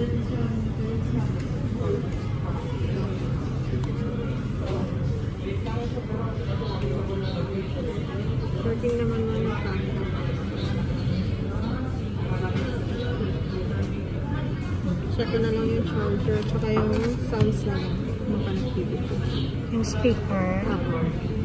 Working naman mo yung tanto. Check ko na lang yung charger, tsaka yung sounds na lang. Makanakibi ko. Yung speaker? Oo.